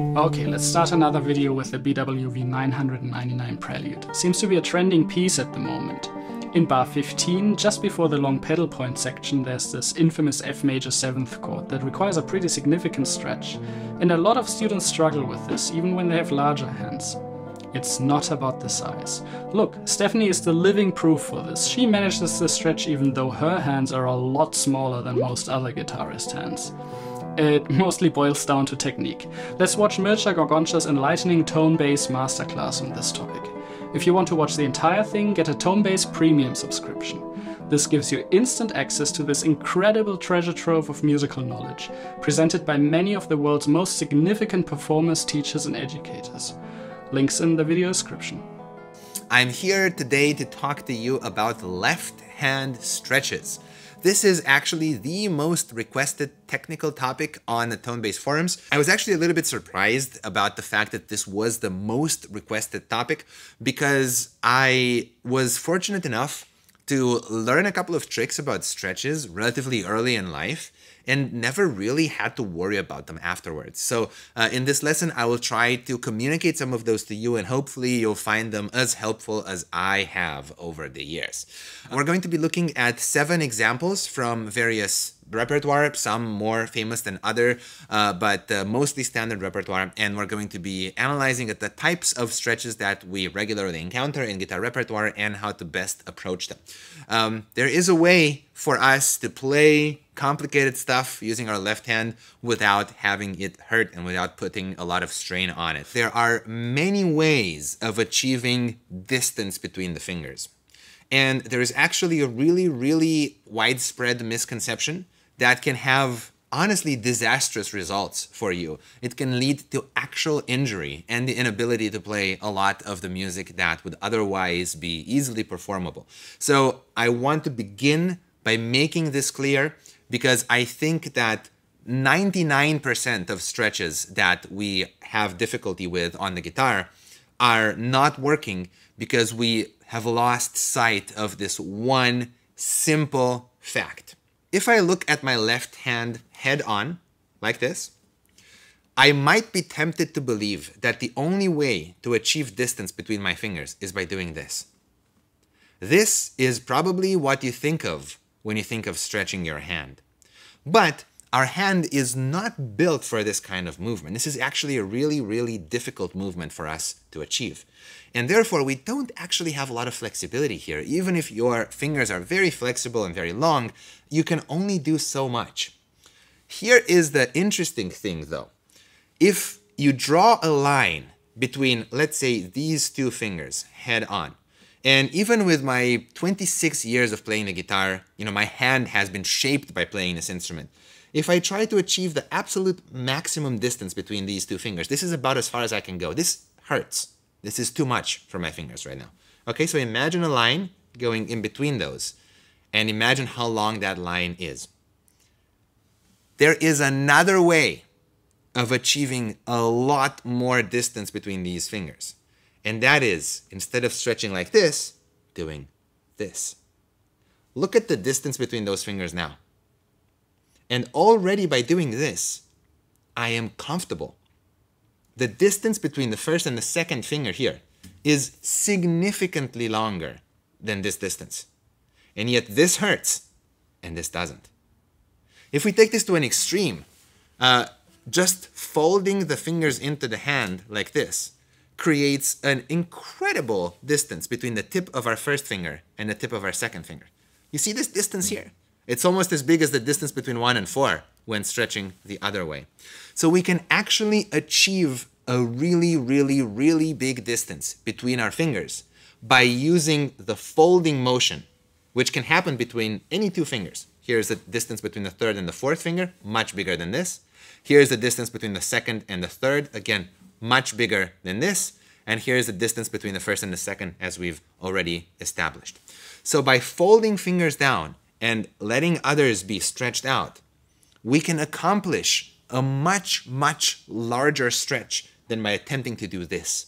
Okay, let's start another video with the BWV 999 Prelude. Seems to be a trending piece at the moment. In bar 15, just before the long pedal point section, there's this infamous F major 7th chord that requires a pretty significant stretch, and a lot of students struggle with this, even when they have larger hands. It's not about the size. Look, Stephanie is the living proof for this. She manages the stretch even though her hands are a lot smaller than most other guitarist hands. It mostly boils down to technique. Let's watch Mircea Gogoncea's enlightening tonebase masterclass on this topic. If you want to watch the entire thing, get a Tonebase premium subscription. This gives you instant access to this incredible treasure trove of musical knowledge, presented by many of the world's most significant performers, teachers, and educators. Links in the video description. I'm here today to talk to you about left hand stretches. This is actually the most requested technical topic on the tonebase forums. I was actually a little bit surprised about the fact that this was the most requested topic because I was fortunate enough to learn a couple of tricks about stretches relatively early in life and never really had to worry about them afterwards. So uh, in this lesson, I will try to communicate some of those to you and hopefully you'll find them as helpful as I have over the years. We're going to be looking at seven examples from various repertoire, some more famous than other, uh, but uh, mostly standard repertoire. And we're going to be analyzing the types of stretches that we regularly encounter in guitar repertoire and how to best approach them. Um, there is a way for us to play complicated stuff using our left hand without having it hurt and without putting a lot of strain on it. There are many ways of achieving distance between the fingers. And there is actually a really, really widespread misconception that can have honestly disastrous results for you. It can lead to actual injury and the inability to play a lot of the music that would otherwise be easily performable. So I want to begin by making this clear because I think that 99% of stretches that we have difficulty with on the guitar are not working because we have lost sight of this one simple fact. If I look at my left hand head on, like this, I might be tempted to believe that the only way to achieve distance between my fingers is by doing this. This is probably what you think of when you think of stretching your hand. But our hand is not built for this kind of movement. This is actually a really, really difficult movement for us to achieve. And therefore, we don't actually have a lot of flexibility here. Even if your fingers are very flexible and very long, you can only do so much. Here is the interesting thing though. If you draw a line between, let's say, these two fingers head on, and even with my 26 years of playing the guitar, you know, my hand has been shaped by playing this instrument. If I try to achieve the absolute maximum distance between these two fingers, this is about as far as I can go. This hurts. This is too much for my fingers right now. Okay, so imagine a line going in between those and imagine how long that line is. There is another way of achieving a lot more distance between these fingers. And that is, instead of stretching like this, doing this. Look at the distance between those fingers now. And already by doing this, I am comfortable. The distance between the first and the second finger here is significantly longer than this distance. And yet this hurts and this doesn't. If we take this to an extreme, uh, just folding the fingers into the hand like this creates an incredible distance between the tip of our first finger and the tip of our second finger. You see this distance here? It's almost as big as the distance between 1 and 4 when stretching the other way. So we can actually achieve a really, really, really big distance between our fingers by using the folding motion, which can happen between any two fingers. Here's the distance between the third and the fourth finger, much bigger than this. Here's the distance between the second and the third, again, much bigger than this. And here's the distance between the first and the second as we've already established. So by folding fingers down and letting others be stretched out, we can accomplish a much, much larger stretch than by attempting to do this.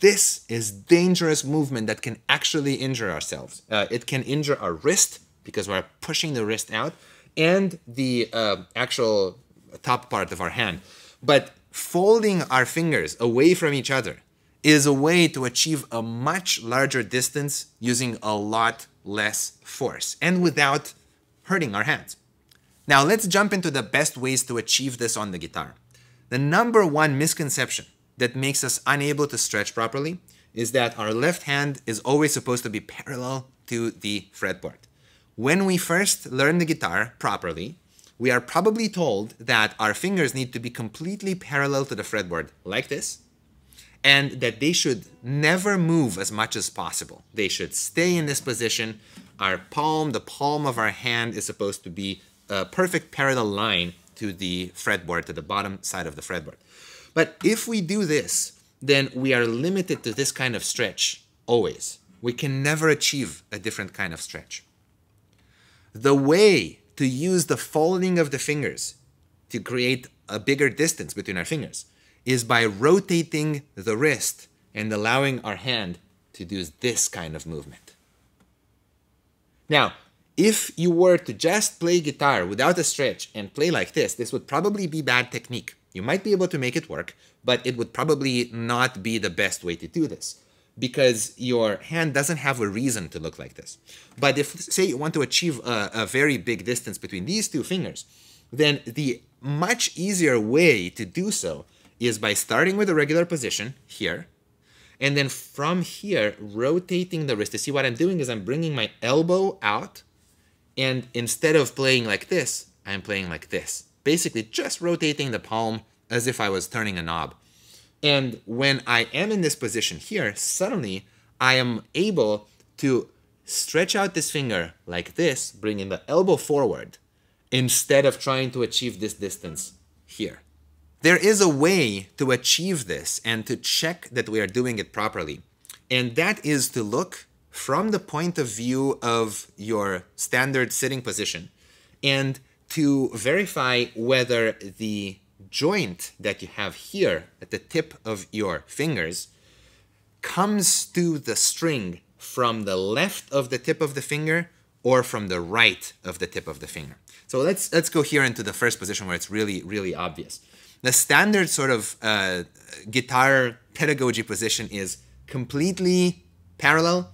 This is dangerous movement that can actually injure ourselves. Uh, it can injure our wrist because we're pushing the wrist out and the uh, actual top part of our hand. But folding our fingers away from each other is a way to achieve a much larger distance using a lot less force and without hurting our hands. Now let's jump into the best ways to achieve this on the guitar. The number one misconception that makes us unable to stretch properly is that our left hand is always supposed to be parallel to the fretboard. When we first learn the guitar properly, we are probably told that our fingers need to be completely parallel to the fretboard, like this, and that they should never move as much as possible. They should stay in this position. Our palm, the palm of our hand, is supposed to be a perfect parallel line to the fretboard, to the bottom side of the fretboard. But if we do this, then we are limited to this kind of stretch always. We can never achieve a different kind of stretch. The way to use the folding of the fingers to create a bigger distance between our fingers is by rotating the wrist and allowing our hand to do this kind of movement. Now, if you were to just play guitar without a stretch and play like this, this would probably be bad technique. You might be able to make it work, but it would probably not be the best way to do this because your hand doesn't have a reason to look like this. But if, say, you want to achieve a, a very big distance between these two fingers, then the much easier way to do so is by starting with a regular position here, and then from here, rotating the wrist. To see what I'm doing is I'm bringing my elbow out, and instead of playing like this, I'm playing like this. Basically, just rotating the palm as if I was turning a knob. And when I am in this position here, suddenly I am able to stretch out this finger like this, bringing the elbow forward, instead of trying to achieve this distance here. There is a way to achieve this and to check that we are doing it properly. And that is to look from the point of view of your standard sitting position and to verify whether the joint that you have here at the tip of your fingers comes to the string from the left of the tip of the finger or from the right of the tip of the finger. So let's let's go here into the first position where it's really really obvious. The standard sort of uh, guitar pedagogy position is completely parallel.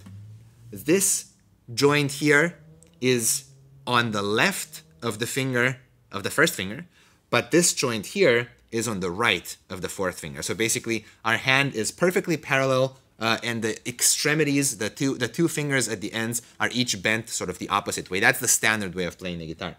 This joint here is on the left of the finger of the first finger, but this joint here is on the right of the fourth finger. So basically, our hand is perfectly parallel uh, and the extremities, the two, the two fingers at the ends are each bent sort of the opposite way. That's the standard way of playing the guitar.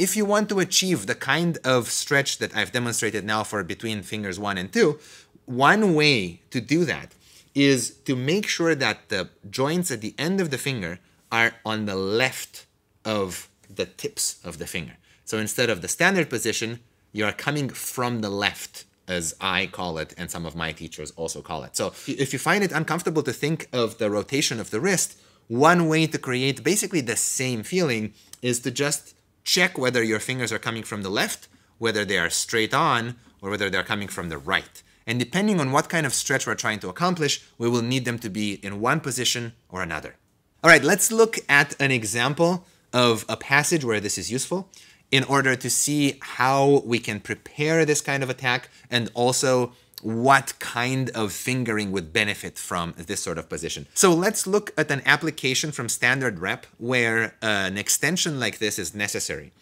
If you want to achieve the kind of stretch that I've demonstrated now for between fingers one and two, one way to do that is to make sure that the joints at the end of the finger are on the left of the tips of the finger. So instead of the standard position, you are coming from the left, as I call it, and some of my teachers also call it. So if you find it uncomfortable to think of the rotation of the wrist, one way to create basically the same feeling is to just check whether your fingers are coming from the left, whether they are straight on, or whether they're coming from the right. And depending on what kind of stretch we're trying to accomplish, we will need them to be in one position or another. All right, let's look at an example of a passage where this is useful in order to see how we can prepare this kind of attack and also what kind of fingering would benefit from this sort of position. So let's look at an application from standard rep where an extension like this is necessary.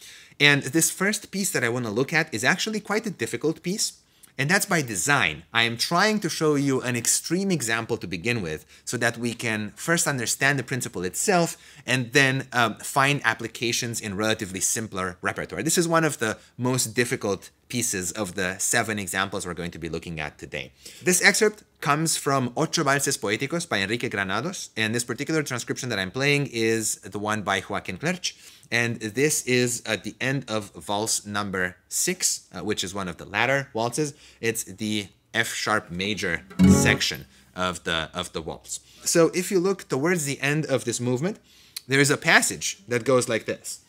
And this first piece that I want to look at is actually quite a difficult piece. And that's by design. I am trying to show you an extreme example to begin with so that we can first understand the principle itself and then um, find applications in relatively simpler repertoire. This is one of the most difficult pieces of the seven examples we're going to be looking at today. This excerpt comes from Ocho Valses Poéticos by Enrique Granados, and this particular transcription that I'm playing is the one by Joaquin Clerch, and this is at the end of valse number six, uh, which is one of the latter waltzes. It's the F sharp major section of the of the waltz. So if you look towards the end of this movement, there is a passage that goes like this.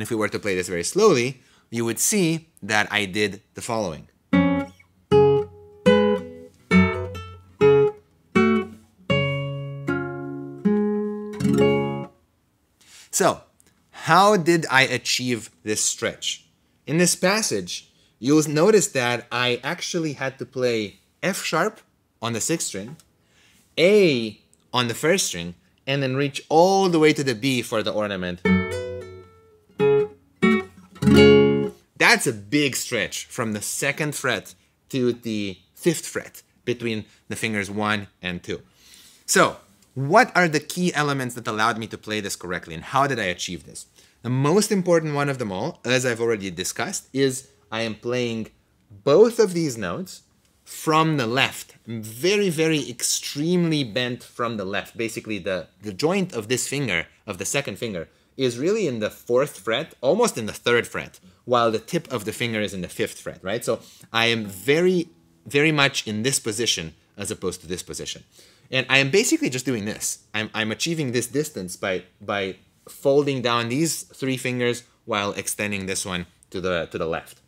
And if we were to play this very slowly, you would see that I did the following. So, how did I achieve this stretch? In this passage, you'll notice that I actually had to play F sharp on the sixth string, A on the first string, and then reach all the way to the B for the ornament. That's a big stretch from the second fret to the fifth fret between the fingers one and two. So, what are the key elements that allowed me to play this correctly and how did I achieve this? The most important one of them all, as I've already discussed, is I am playing both of these notes from the left. very, very extremely bent from the left. Basically, the, the joint of this finger, of the second finger, is really in the fourth fret, almost in the third fret, while the tip of the finger is in the fifth fret, right? So I am very, very much in this position as opposed to this position. And I am basically just doing this. I'm, I'm achieving this distance by, by folding down these three fingers while extending this one to the, to the left.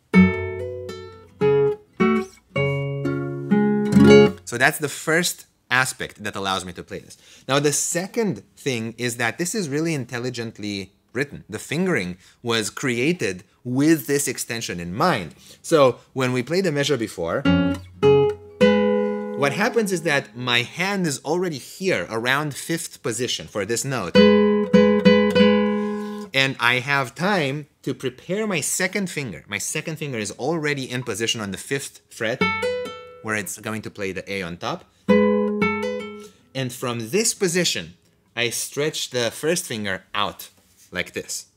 So that's the first aspect that allows me to play this. Now the second thing is that this is really intelligently written. The fingering was created with this extension in mind. So when we play the measure before, what happens is that my hand is already here around fifth position for this note. And I have time to prepare my second finger. My second finger is already in position on the fifth fret where it's going to play the A on top. And from this position, I stretch the first finger out like this.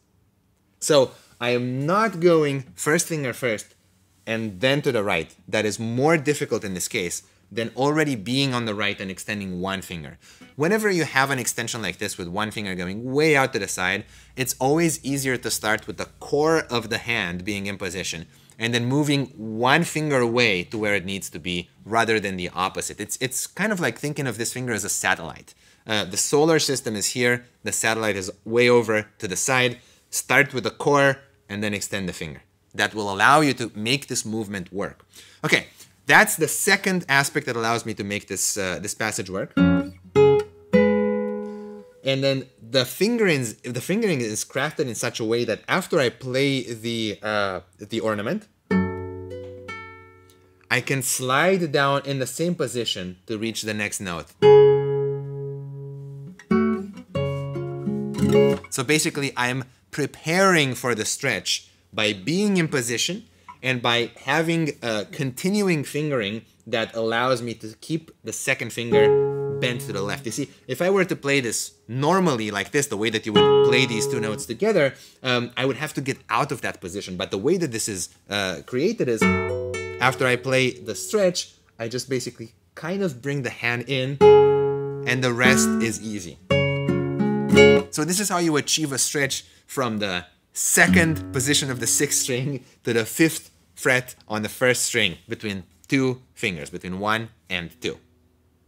So I am not going first finger first and then to the right. That is more difficult in this case than already being on the right and extending one finger. Whenever you have an extension like this with one finger going way out to the side, it's always easier to start with the core of the hand being in position and then moving one finger away to where it needs to be rather than the opposite. It's, it's kind of like thinking of this finger as a satellite. Uh, the solar system is here, the satellite is way over to the side. Start with the core and then extend the finger. That will allow you to make this movement work. Okay, that's the second aspect that allows me to make this, uh, this passage work. And then the fingering, the fingering is crafted in such a way that after I play the, uh, the ornament, I can slide down in the same position to reach the next note. So basically, I'm preparing for the stretch by being in position and by having a continuing fingering that allows me to keep the second finger bent to the left. You see, if I were to play this normally like this, the way that you would play these two notes together, um, I would have to get out of that position. But the way that this is uh, created is after I play the stretch, I just basically kind of bring the hand in and the rest is easy. So this is how you achieve a stretch from the second position of the sixth string to the fifth fret on the first string between two fingers, between one and two.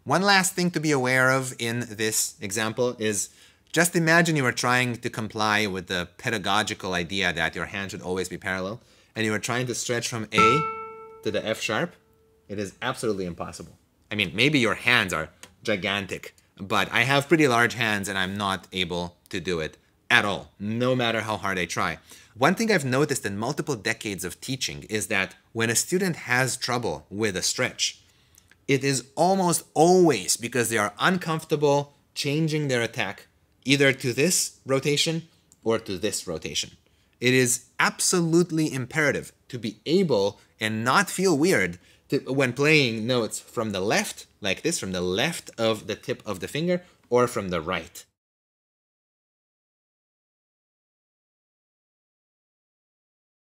One last thing to be aware of in this example is just imagine you are trying to comply with the pedagogical idea that your hand should always be parallel, and you are trying to stretch from A to the F sharp. It is absolutely impossible. I mean, maybe your hands are gigantic, but I have pretty large hands and I'm not able to do it at all, no matter how hard I try. One thing I've noticed in multiple decades of teaching is that when a student has trouble with a stretch, it is almost always because they are uncomfortable changing their attack either to this rotation or to this rotation. It is absolutely imperative to be able and not feel weird to, when playing notes from the left, like this, from the left of the tip of the finger, or from the right.